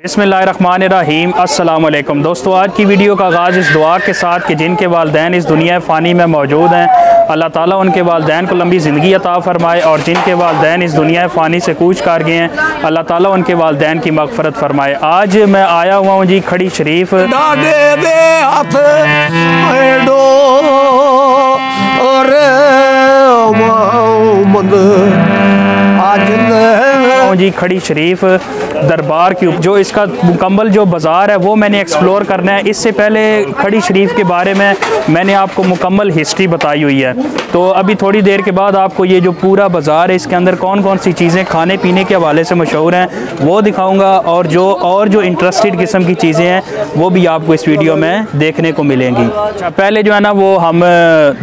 बिसमीम अल्लाम दोस्तों आज की वीडियो का आगाज़ इस दुआ के साथ कि जिनके वालदेन इस दुनिया फ़ानी में मौजूद हैं अल्लाह ताला उनके वालदेन को लंबी ज़िंदगी अता फ़रमाए और जिनके वालदेन इस दुनिया फ़ानी से कूच कर गए हैं अल्लाह ताला उनके वालदेन की मगफ़रत फ़रमाए। आज मैं आया हुआ हूँ जी खड़ी शरीफ। जी खड़ी शरीफ। दरबार की जो इसका मुकम्मल जो बाज़ार है, वो मैंने एक्सप्लोर करना है। इससे पहले खड़ी शरीफ के बारे में मैंने आपको मुकम्मल हिस्ट्री बताई हुई है। तो अभी थोड़ी देर के बाद आपको ये जो पूरा बाज़ार है, इसके अंदर कौन कौन सी चीज़ें खाने पीने के हवाले से मशहूर हैं, वो दिखाऊँगा और जो और जो इंटरेस्टेड किस्म की चीज़ें हैं, वो भी आपको इस वीडियो में देखने को मिलेंगी। अच्छा पहले जो है ना, वो हम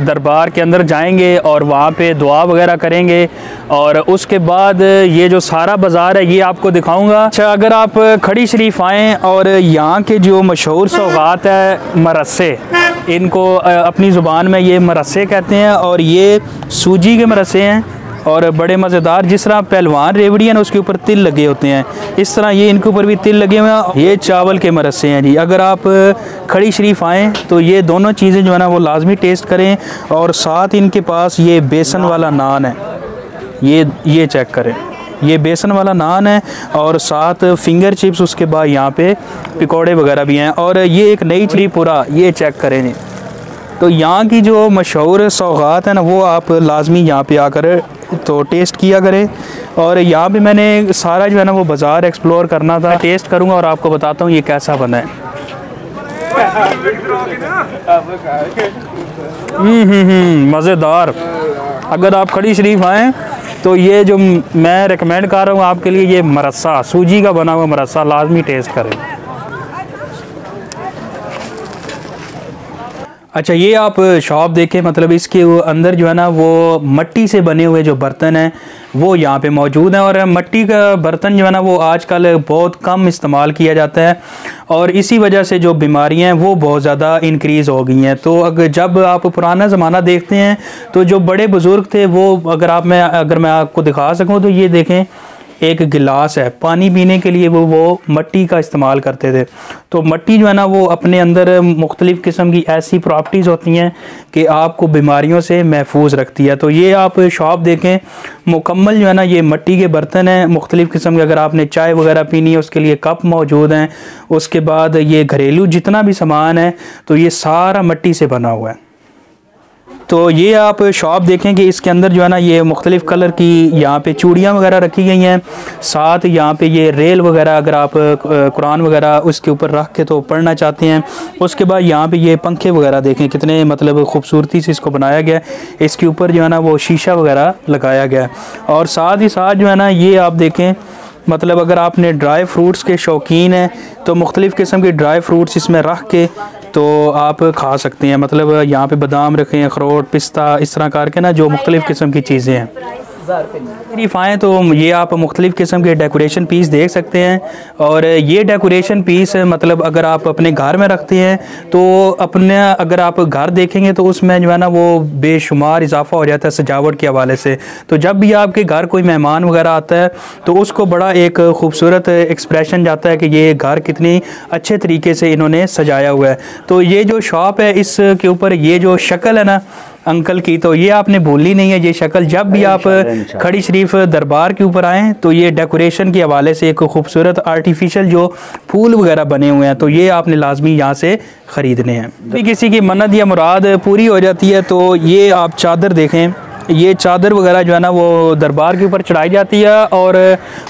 दरबार के अंदर जाएँगे और वहाँ पे दुआ वगैरह करेंगे और उसके बाद ये जो सारा बाज़ार है, ये आपको दिखाऊँगा। अच्छा अगर आप खड़ी शरीफ आएँ और यहाँ के जो मशहूर सौगात है मरसे इनको अपनी ज़ुबान में ये मरसे कहते हैं और ये सूजी के मरसे हैं और बड़े मज़ेदार जिस तरह पहलवान रेवड़ी है ना उसके ऊपर तिल लगे होते हैं। इस तरह ये इनके ऊपर भी तिल लगे हुए हैं। ये चावल के मरसे हैं जी। अगर आप खड़ी शरीफ आएँ तो ये दोनों चीज़ें जो है ना, वो लाजमी टेस्ट करें और साथ इनके पास ये बेसन वाला नान है। ये ये चेक करें। ये बेसन वाला नान है और साथ फिंगर चिप्स उसके बाद यहाँ पे पकौड़े वगैरह भी हैं। और ये एक नई त्रिपुरा ये चेक करें तो यहाँ की जो मशहूर सौगात है ना वो आप लाजमी यहाँ पे आकर तो टेस्ट किया करें। और यहाँ पे मैंने सारा जो है ना वो बाज़ार एक्सप्लोर करना था। टेस्ट करूँगा और आपको बताता हूँ ये कैसा बना है। हम्म, हम्म, हम्म, मज़ेदार। अगर आप खड़ी शरीफ आएँ तो ये जो मैं रिकमेंड कर रहा हूँ आपके लिए, ये मरसा सूजी का बना हुआ मरसा लाजमी टेस्ट करें। अच्छा ये आप शॉप देखें मतलब इसके अंदर जो है ना, वो मट्टी से बने हुए जो बर्तन हैं, वो यहाँ पे मौजूद हैं और मट्टी का बर्तन जो है ना, वो आजकल बहुत कम इस्तेमाल किया जाता है और इसी वजह से जो बीमारियाँ हैं, वो बहुत ज़्यादा इंक्रीज़ हो गई हैं। तो अगर जब आप पुराना ज़माना देखते हैं तो जो बड़े बुज़ुर्ग थे, वो अगर आप मैं, अगर मैं आपको दिखा सकूँ तो ये देखें एक गिलास है। पानी पीने के लिए वो वो मट्टी का इस्तेमाल करते थे। तो मट्टी जो है ना, वो अपने अंदर मुख्तलिफ़ किस्म की ऐसी प्रॉपर्टीज़ होती हैं कि आपको बीमारियों से महफूज रखती है। तो ये आप शॉप देखें, मुकम्मल जो है ना, ये मट्टी के बर्तन हैं। मुख्तलिफ़ किस्म के अगर आपने चाय वगैरह पीनी है, उसके लिए कप मौजूद हैं। उसके बाद ये घरेलू जितना भी सामान है तो ये सारा मट्टी से बना हुआ है। तो ये आप शॉप देखें कि इसके अंदर जो है ना, ये मुख्तलिफ़ कलर की यहाँ पे चूड़ियाँ वगैरह रखी गई हैं। साथ यहाँ पे ये रेल वगैरह, अगर आप कुरान वगैरह उसके ऊपर रख के तो पढ़ना चाहते हैं। उसके बाद यहाँ पे ये पंखे वगैरह देखें, कितने मतलब खूबसूरती से इसको बनाया गया है। इसके ऊपर जो है ना, वो शीशा वगैरह लगाया गया और साथ ही साथ जो है ना, ये आप देखें मतलब अगर आपने ड्राई फ्रूट्स के शौकीन हैं तो मुख्तलिफ़ किस्म के ड्राई फ्रूट्स इसमें रख के तो आप खा सकते हैं। मतलब यहाँ पे बादाम रखें अखरोट पिस्ता इस तरह करके ना जो मुख्तलिफ़ किस्म की चीज़ें हैं। शरीफ आएँ तो ये आप मुख्तलिफ़ किस्म के डेकोरेशन पीस देख सकते हैं और ये डेकोरेशन पीस मतलब अगर आप अपने घर में रखते हैं तो अपने अगर आप घर देखेंगे तो उसमें जो है ना वो बेशुमार इजाफा हो जाता है सजावट के हवाले से। तो जब भी आपके घर कोई मेहमान वगैरह आता है तो उसको बड़ा एक खूबसूरत एक्सप्रेशन जाता है कि ये घर कितनी अच्छे तरीके से इन्होंने सजाया हुआ है। तो ये जो शॉप है, इसके ऊपर ये जो शक्ल है ना अंकल की तो ये आपने भूली नहीं है ये शक्ल। जब भी आप खड़ी शरीफ दरबार के ऊपर आएँ तो ये डेकोरेशन के हवाले से एक खूबसूरत आर्टिफिशियल जो फूल वगैरह बने हुए हैं तो ये आपने लाजमी यहाँ से ख़रीदने हैं। किसी की मन्नत या मुराद पूरी हो जाती है तो ये आप चादर देखें। ये चादर वगैरह जो है ना, वो दरबार के ऊपर चढ़ाई जाती है और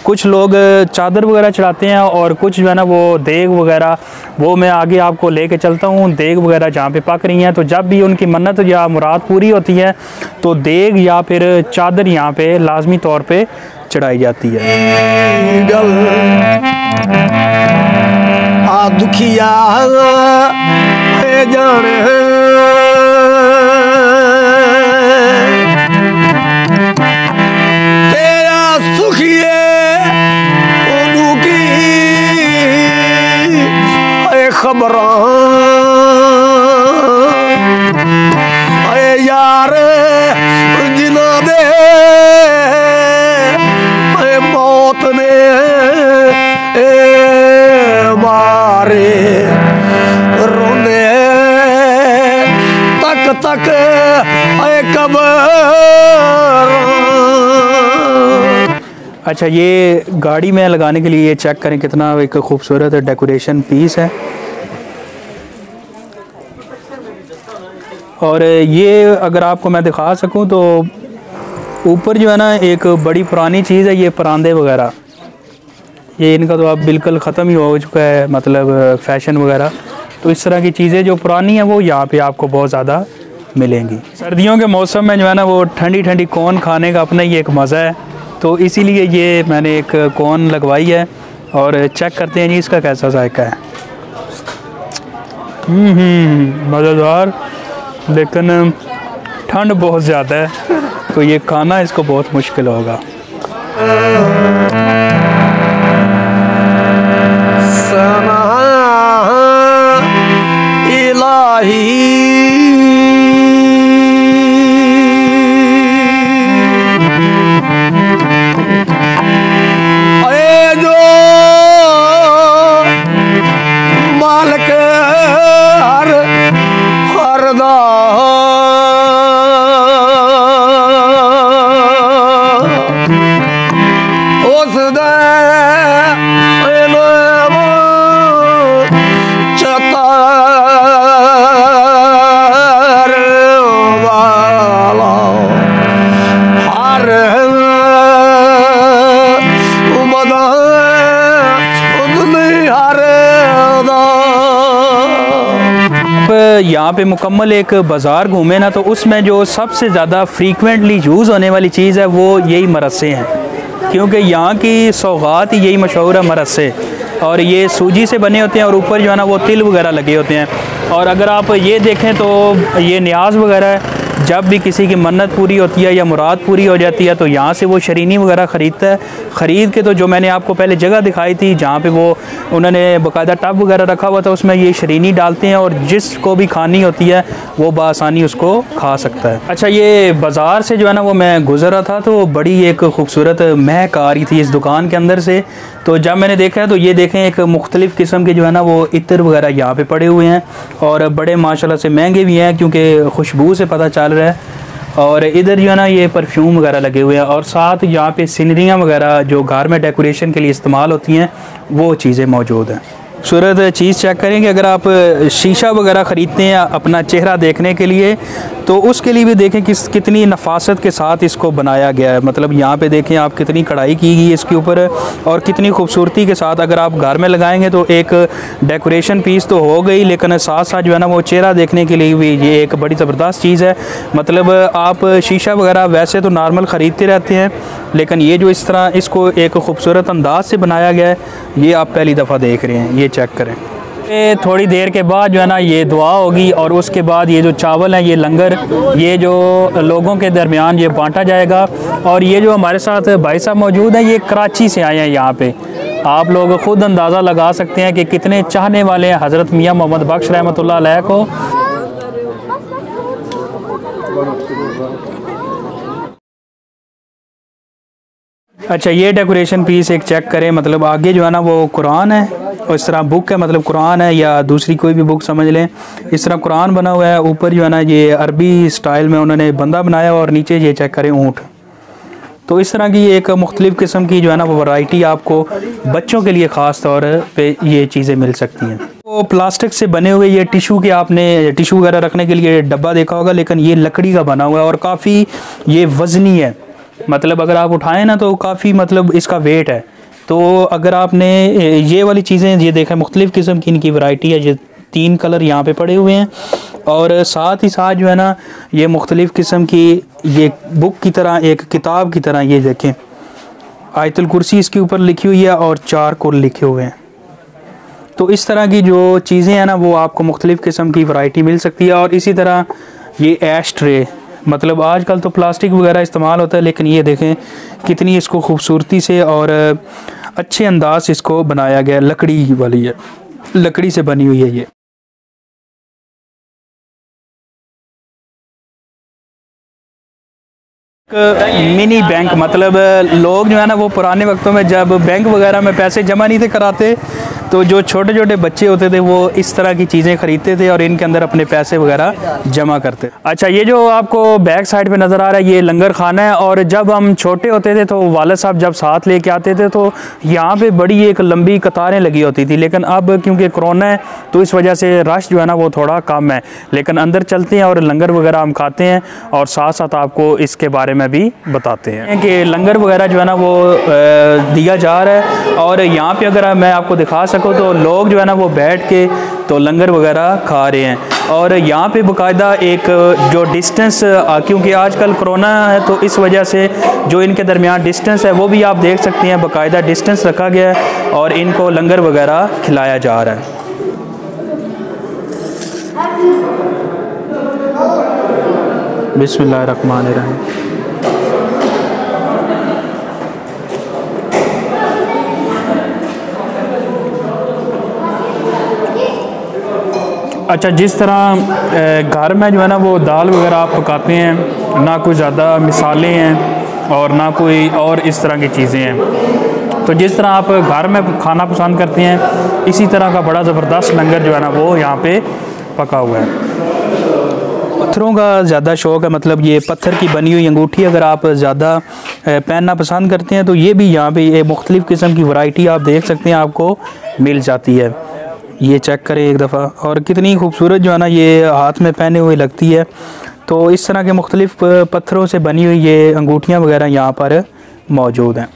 कुछ लोग चादर वगैरह चढ़ाते हैं और कुछ जो है ना, वो देग वगैरह, वो मैं आगे आपको लेके चलता हूँ। देग वगैरह जहाँ पे पक रही हैं तो जब भी उनकी मन्नत या मुराद पूरी होती है तो देग या फिर चादर यहाँ पे लाजमी तौर पर चढ़ाई जाती है। दुखिया खबर। अरे यार जिना दे मौत ने, ए, मारे रोने तक तक, अरे कब अच्छा ये गाड़ी में लगाने के लिए ये चेक करें, कितना एक खूबसूरत डेकोरेशन पीस है। और ये अगर आपको मैं दिखा सकूँ तो ऊपर जो है ना एक बड़ी पुरानी चीज़ है ये परांदे वगैरह। ये इनका तो अब बिल्कुल ख़त्म ही हो चुका है मतलब फ़ैशन वगैरह। तो इस तरह की चीज़ें जो पुरानी हैं वो यहाँ पे आपको बहुत ज़्यादा मिलेंगी। सर्दियों के मौसम में जो है ना वो ठंडी ठंडी कौन खाने का अपना ही एक मज़ा है। तो इसीलिए ये मैंने एक कौन लगवाई है और चेक करते हैं जी इसका कैसा जायका है। हम्म, हम्म, मज़ेदार। लेकिन ठंड बहुत ज़्यादा है तो ये खाना इसको बहुत मुश्किल होगा। इलाही यहाँ पे मुकम्मल एक बाज़ार घूमे ना तो उसमें जो सबसे ज़्यादा फ्रीक्वेंटली यूज़ होने वाली चीज़ है, वो यही मरसे हैं। क्योंकि यहाँ की सौगात यही मशहूर है, मरसे। और ये सूजी से बने होते हैं और ऊपर जो है ना, वो तिल वगैरह लगे होते हैं। और अगर आप ये देखें तो ये न्याज वगैरह है। जब भी किसी की मन्नत पूरी होती है या मुराद पूरी हो जाती है तो यहाँ से वो शरीनी वगैरह ख़रीदता है। ख़रीद के तो जो मैंने आपको पहले जगह दिखाई थी, जहाँ पे वो उन्होंने बाकायदा टब वगैरह रखा हुआ था, उसमें ये शरीनी डालते हैं और जिसको भी खानी होती है, वो बसानी उसको खा सकता है। अच्छा ये बाज़ार से जो है ना, वो मैं गुज़र था तो बड़ी एक खूबसूरत महक आ रही थी इस दुकान के अंदर से। तो जब मैंने देखा है तो ये देखें, एक मुख्तलिफ़ किस्म के जो है ना, वो इतर वगैरह यहाँ पे पड़े हुए हैं और बड़े माशाल्लाह से महँगे भी हैं, क्योंकि खुशबू से पता चल रहा है। और इधर जो है ना, ये परफ्यूम वगैरह लगे हुए हैं और साथ यहाँ पे सीनरियाँ वगैरह जो घर में डेकोरेशन के लिए इस्तेमाल होती हैं, वो चीज़ें मौजूद हैं। सूरत चीज़ चेक करें कि अगर आप शीशा वगैरह ख़रीदते हैं अपना चेहरा देखने के लिए तो उसके लिए भी देखें किस, कितनी नफासत के साथ इसको बनाया गया है। मतलब यहाँ पे देखें आप कितनी कढ़ाई की गई है इसके ऊपर और कितनी खूबसूरती के साथ अगर आप घर में लगाएँगे तो एक डेकोरेशन पीस तो हो गई, लेकिन साथ साथ जो है ना वो चेहरा देखने के लिए भी ये एक बड़ी ज़बरदस्त चीज़ है। मतलब आप शीशा वगैरह वैसे तो नॉर्मल ख़रीदते रहते हैं, लेकिन ये जो इस तरह इसको एक खूबसूरत अंदाज से बनाया गया है, ये आप पहली दफ़ा देख रहे हैं। ये चेक करें। ये थोड़ी देर के बाद जो है ना ये दुआ होगी और उसके बाद ये जो चावल हैं, ये लंगर, ये जो लोगों के दरमियान ये बांटा जाएगा और ये जो हमारे साथ भाई साहब मौजूद हैं, ये कराची से आए हैं यहाँ पे। आप लोग ख़ुद अंदाज़ा लगा सकते हैं कि कितने चाहने वाले हैं हज़रत मियाँ मोहम्मद बख्श रहमत को अच्छा ये डेकोरेशन पीस एक चेक करें मतलब आगे जो है ना वो कुरान है, और इस तरह बुक है मतलब कुरान है, या दूसरी कोई भी बुक समझ लें। इस तरह कुरान बना हुआ है, ऊपर जो है ना ये अरबी स्टाइल में उन्होंने बंदा बनाया, और नीचे ये चेक करें ऊँट। तो इस तरह की एक मुख्तलिफ़ किस्म की जो है ना वो वैरायटी आपको बच्चों के लिए ख़ास तौर पे ये चीज़ें मिल सकती हैं। तो प्लास्टिक से बने हुए ये टिशू के आपने टिशू वगैरह रखने के लिए डब्बा देखा होगा, लेकिन ये लकड़ी का बना हुआ है, और काफ़ी ये वज़नी है। मतलब अगर आप उठाएँ ना तो काफ़ी मतलब इसका वेट है। तो अगर आपने ये वाली चीज़ें, ये देखा, मुख्तलिफ़ किस्म की इनकी वैरायटी है, ये तीन कलर यहाँ पे पड़े हुए हैं। और साथ ही साथ जो है ना, ये मुख्तलिफ़ किस्म की, ये बुक की तरह, एक किताब की तरह ये देखें। आयतुल कुर्सी इसके ऊपर लिखी हुई है और चार कुल लिखे हुए हैं। तो इस तरह की जो चीज़ें हैं ना, वो आपको मुख्तलिफ़ किस्म की वैरायटी मिल सकती है। और इसी तरह ये एश ट्रे मतलब आजकल तो प्लास्टिक वगैरह इस्तेमाल होता है, लेकिन ये देखें कितनी इसको खूबसूरती से और अच्छे अंदाज से इसको बनाया गया, लकड़ी वाली है, लकड़ी से बनी हुई है ये। मिनी बैंक मतलब लोग जो है ना, वो पुराने वक्तों में जब बैंक वगैरह में पैसे जमा नहीं थे कराते तो जो छोटे छोटे बच्चे होते थे, वो इस तरह की चीज़ें ख़रीदते थे और इनके अंदर अपने पैसे वगैरह जमा करते अच्छा ये जो आपको बैक साइड पे नज़र आ रहा है, ये लंगर खाना है और जब हम छोटे होते थे तो वालद साहब जब साथ लेके आते थे तो यहाँ पे बड़ी एक लंबी कतारें लगी होती थी। लेकिन अब क्योंकि कोरोना है तो इस वजह से रश जो है ना, वो थोड़ा कम है। लेकिन अंदर चलते हैं और लंगर वगैरह हम खाते हैं और साथ साथ आपको इसके बारे में भी बताते हैं कि लंगर वगैरह जो है ना, वो दिया जा रहा है। और यहाँ पे अगर मैं आपको दिखा सकूँ तो लोग जो है ना वो बैठ के तो लंगर वगैरह खा रहे हैं। और यहाँ पे बाकायदा एक जो डिस्टेंस क्योंकि आजकल कोरोना है तो इस वजह से जो इनके दरमियान डिस्टेंस है, वो भी आप देख सकते हैं, बाकायदा डिस्टेंस रखा गया है और इनको लंगर वगैरह खिलाया जा रहा है। बिसमीम अच्छा जिस तरह घर में जो है ना, वो दाल वगैरह आप पकाते हैं, ना कोई ज़्यादा मिसालें हैं और ना कोई और इस तरह की चीज़ें हैं। तो जिस तरह आप घर में खाना पसंद करते हैं, इसी तरह का बड़ा ज़बरदस्त लंगर जो है ना, वो यहाँ पे पका हुआ है। पत्थरों का ज़्यादा शौक़ है मतलब ये पत्थर की बनी हुई अंगूठी अगर आप ज़्यादा पहनना पसंद करते हैं तो ये भी यहाँ पे ये मुख्तलिफ़ किस्म की वैरायटी आप देख सकते हैं, आपको मिल जाती है। ये चेक करें एक दफ़ा। और कितनी खूबसूरत जो है ना, ये हाथ में पहने हुए लगती है। तो इस तरह के मुख्तलिफ़ पत्थरों से बनी हुई ये अंगूठियाँ वगैरह यहाँ पर मौजूद हैं।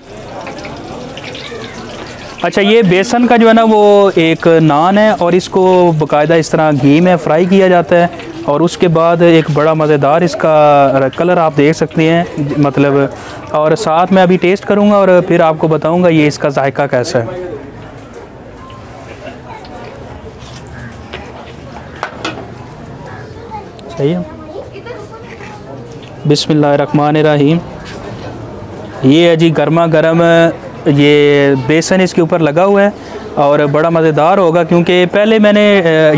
अच्छा ये बेसन का जो है ना, वो एक नान है और इसको बाकायदा इस तरह घी में फ्राई किया जाता है और उसके बाद एक बड़ा मज़ेदार इसका कलर आप देख सकते हैं मतलब और साथ में अभी टेस्ट करूँगा और फिर आपको बताऊँगा ये इसका जायका कैसा है। सही है बिसमीम ये है जी गर्मा गर्म ये बेसन इसके ऊपर लगा हुआ है और बड़ा मज़ेदार होगा क्योंकि पहले मैंने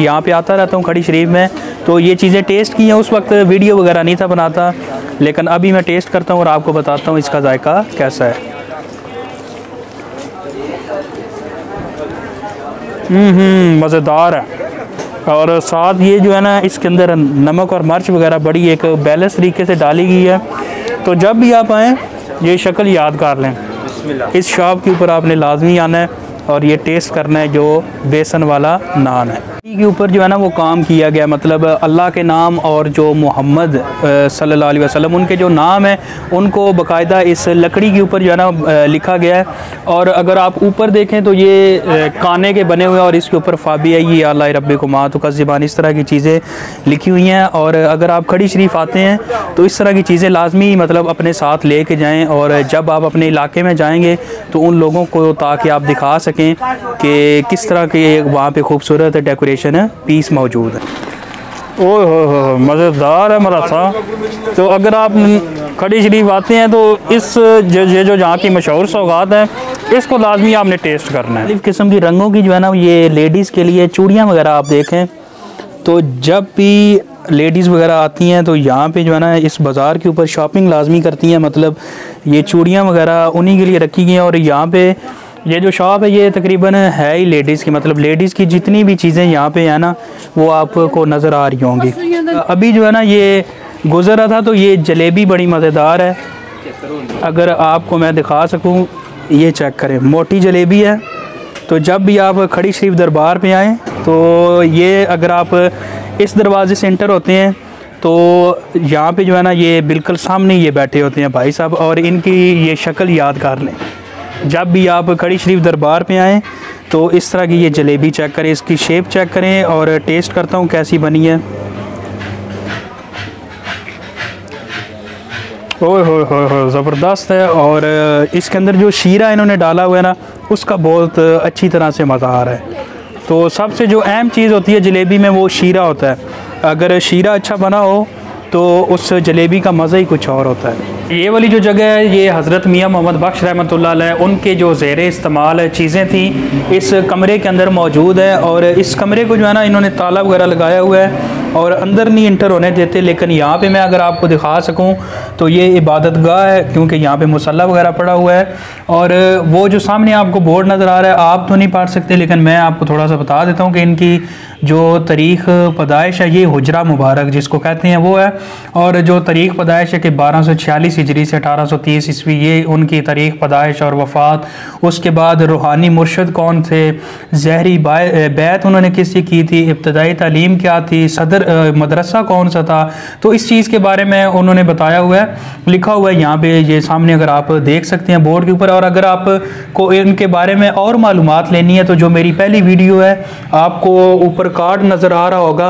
यहाँ पे आता रहता हूँ खड़ी शरीफ में तो ये चीज़ें टेस्ट की हैं। उस वक्त वीडियो वगैरह नहीं था बनाता लेकिन अभी मैं टेस्ट करता हूँ और आपको बताता हूँ इसका जायका कैसा है। हम्म, हम्म, मज़ेदार है। और साथ ये जो है ना इसके अंदर नमक और मर्च वगैरह बड़ी एक बैलेंस तरीके से डाली गई है। तो जब भी आप आएँ ये शक्ल याद कर लें इस शॉप के ऊपर आपने लाजमी आना है और ये टेस्ट करना है जो बेसन वाला नान है। के ऊपर जो है ना वो काम किया गया मतलब अल्लाह के नाम और जो मोहम्मद सल्लल्लाहु अलैहि वसल्लम, उनके जो नाम है, उनको बाकायदा इस लकड़ी के ऊपर जो है ना लिखा गया है। और अगर आप ऊपर देखें तो ये काने के बने हुए और इसके ऊपर फाबी ये अल्लाह रब को माँ तो ज़बान इस तरह की चीज़ें लिखी हुई हैं। और अगर आप खड़ी शरीफ आते हैं तो इस तरह की चीज़ें लाजमी मतलब अपने साथ ले कर जाएँ। और जब आप अपने इलाके में जाएँगे तो उन लोगों को ताकि आप दिखा सकें कि किस तरह के वहाँ पर खूबसूरत डेकोरेशन कलेक्शन है पीस मौजूद है। ओह हो मज़ेदार है मरासा तो अगर आप खड़ी शरीफ आते हैं तो इस जो ये जो जहाँ की मशहूर सौगात है इसको लाजमी आपने टेस्ट करना है। किस्म की रंगों की जो है ना ये लेडीज़ के लिए चूड़ियाँ वगैरह आप देखें तो जब भी लेडीज़ वगैरह आती हैं तो यहाँ पे जो है ना इस बाज़ार के ऊपर शॉपिंग लाजमी करती हैं। मतलब ये चूड़ियाँ वगैरह उन्हीं के लिए रखी गई हैं और यहाँ पे ये जो शॉप है ये तकरीबन है ही लेडीज़ की। मतलब लेडीज़ की जितनी भी चीज़ें यहाँ पे है ना वो आपको नज़र आ रही होंगी। अभी जो है ना ये गुजर रहा था तो ये जलेबी बड़ी मज़ेदार है। अगर आपको मैं दिखा सकूँ ये चेक करें। मोटी जलेबी है। तो जब भी आप खड़ी शरीफ दरबार पे आएँ तो ये अगर आप इस दरवाज़े से इंटर होते हैं तो यहाँ पे जो है ना ये बिल्कुल सामने ये बैठे होते हैं भाई साहब और इनकी ये शक्ल याद कर लें जब भी आप खड़ी शरीफ दरबार पे आएँ तो इस तरह की ये जलेबी चेक करें, इसकी शेप चेक करें और टेस्ट करता हूँ कैसी बनी है। ओह हो हो हो ज़बरदस्त है और इसके अंदर जो शीरा इन्होंने डाला हुआ है ना, उसका बहुत अच्छी तरह से मज़ा आ रहा है। तो सबसे जो अहम चीज़ होती है जलेबी में, वो शीरा होता है। अगर शीरा अच्छा बना हो तो उस जलेबी का मज़ा ही कुछ और होता है। ये वाली जो जगह है, ये हज़रत मियाँ मोहम्मद बख्श रहमत उनके जो ज़ेर इस्तेमाल चीज़ें थी, इस कमरे के अंदर मौजूद है और इस कमरे को जो है ना, इन्होंने ताला वगैरह लगाया हुआ है और अंदर नहीं इंटर होने देते, लेकिन यहाँ पे मैं अगर आपको दिखा सकूँ तो ये इबादत गाह है, क्योंकि यहाँ पे मुसल्ला वगैरह पड़ा हुआ है और वो जो सामने आपको बोर्ड नज़र आ रहा है, आप तो नहीं पढ़ सकते, लेकिन मैं आपको थोड़ा सा बता देता हूँ कि इनकी जो तारीख़ पैदाइश है, ये हजरा मुबारक, जिसको कहते हैं वो है, और जो तारीख़ पैदाइश है कि बारह सौ छियालीस हिजरी से अठारह सौ तीस ईस्वी ये उनकी तारीख़ पैदाइश और वफ़ात। उसके बाद रूहानी मुर्शद कौन थे? जहरी बैत उन्होंने किससे की थी? इब्तदाई तालीम क्या थी? सदर मदरसा कौन सा था? तो इस चीज़ के बारे में उन्होंने बताया हुआ है। लिखा हुआ है यहाँ पे, ये सामने अगर आप देख सकते हैं बोर्ड के ऊपर। और अगर आप को इनके बारे में और मालूम लेनी है तो जो मेरी पहली वीडियो है, आपको ऊपर कार्ड नज़र आ रहा होगा।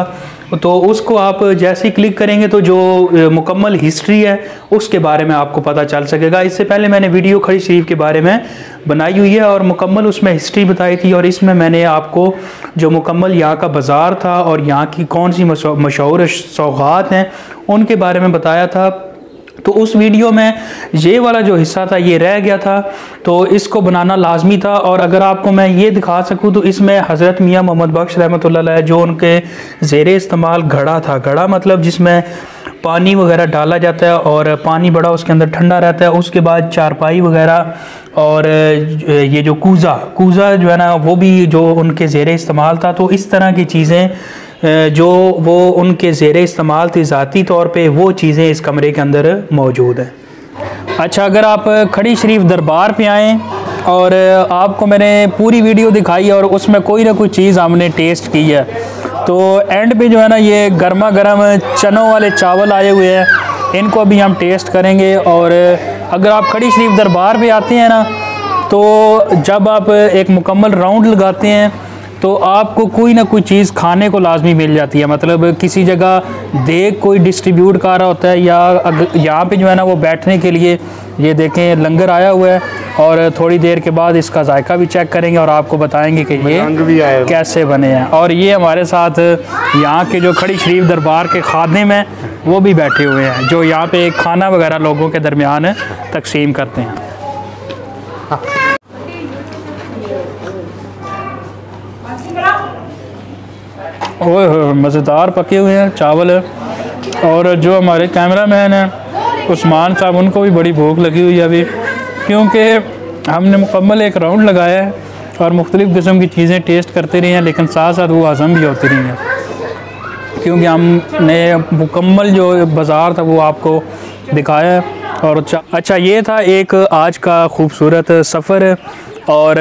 तो उसको आप जैसे ही क्लिक करेंगे तो जो मुकम्मल हिस्ट्री है, उसके बारे में आपको पता चल सकेगा। इससे पहले मैंने वीडियो खड़ी शरीफ के बारे में बनाई हुई है और मुकम्मल उसमें हिस्ट्री बताई थी और इसमें मैंने आपको जो मुकम्मल यहाँ का बाज़ार था और यहाँ की कौन सी मशहूर सौगात हैं, उनके बारे में बताया था। तो उस वीडियो में ये वाला जो हिस्सा था, ये रह गया था। तो इसको बनाना लाजमी था और अगर आपको मैं ये दिखा सकूँ तो इसमें हज़रत मियाँ मोहम्मद बख्श रहमत जो उनके ज़ेर इस्तेमाल घड़ा था। घड़ा मतलब जिसमें पानी वगैरह डाला जाता है और पानी बड़ा उसके अंदर ठंडा रहता है। उसके बाद चारपाई वगैरह और ये जो कूज़ा कूज़ा जो है ना, वो भी जो उनके ज़ेर इस्तेमाल था। तो इस तरह की चीज़ें जो वो उनके ज़ेर इस्तेमाल थी ज़ाती तौर पर वो चीज़ें इस कमरे के अंदर मौजूद हैं। अच्छा अगर आप खड़ी शरीफ दरबार पे आएँ और आपको मैंने पूरी वीडियो दिखाई है और उसमें कोई ना कोई चीज़ हमने टेस्ट की है तो एंड पे जो है ना ये गर्मा गर्म चनों वाले चावल आए हुए हैं। इनको अभी हम टेस्ट करेंगे और अगर आप खड़ी शरीफ दरबार पे आते हैं ना तो जब आप एक मुकम्मल राउंड लगाते हैं तो आपको कोई ना कोई चीज़ खाने को लाजमी मिल जाती है। मतलब किसी जगह देख कोई डिस्ट्रीब्यूट कर रहा होता है या यहाँ पे जो है ना वो बैठने के लिए ये देखें लंगर आया हुआ है और थोड़ी देर के बाद इसका जायका भी चेक करेंगे और आपको बताएँगे कि ये कैसे बने हैं। और ये हमारे साथ यहाँ के जो खड़ी शरीफ दरबार के खादिम हैं वो भी बैठे हुए हैं जो यहाँ पे खाना वगैरह लोगों के दरमियान तकसीम करते हैं। ओए मज़ेदार पके हुए हैं, चावल और जो हमारे कैमरा मैन हैं, उस्मान साहब, उनको भी बड़ी भूख लगी हुई है अभी, क्योंकि हमने मुकम्मल एक राउंड लगाया है और मुख्तलिफ़ किस्म की चीज़ें टेस्ट करते रही हैं, लेकिन साथ साथ वो हज़म भी होती रही हैं। क्योंकि हमने मुकम्मल जो बाज़ार था, वो आपको दिखाया है। और अच्छा ये था एक आज का खूबसूरत सफ़र। और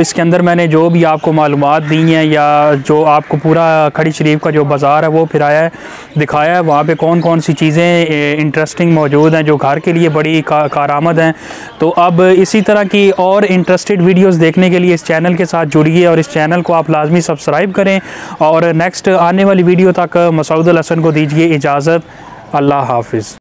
इसके अंदर मैंने जो भी आपको मालूम दी हैं या जो आपको पूरा खड़ी शरीफ का जो बाज़ार है वो फिराया है दिखाया है। वहाँ पे कौन कौन सी चीज़ें इंटरेस्टिंग मौजूद हैं जो घर के लिए बड़ी का, कारामद हैं। तो अब इसी तरह की और इंटरेस्टेड वीडियोस देखने के लिए इस चैनल के साथ जुड़िए और इस चैनल को आप लाजमी सब्सक्राइब करें और नेक्स्ट आने वाली वीडियो तक मसूद हसन को दीजिए इजाज़त। अल्लाह हाफिज़।